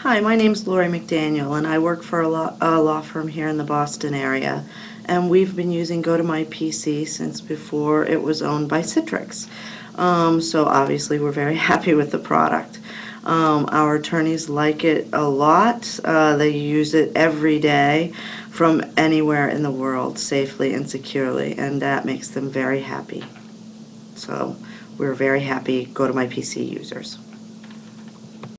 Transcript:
Hi, my name is Lorri McDaniel, and I work for a law, a law firm here in the Boston area. And we've been using GoToMyPC since before it was owned by Citrix. Um, so obviously, we're very happy with the product. Um, our attorneys like it a lot. Uh, they use it every day from anywhere in the world safely and securely, and that makes them very happy. So we're very happy GoToMyPC users.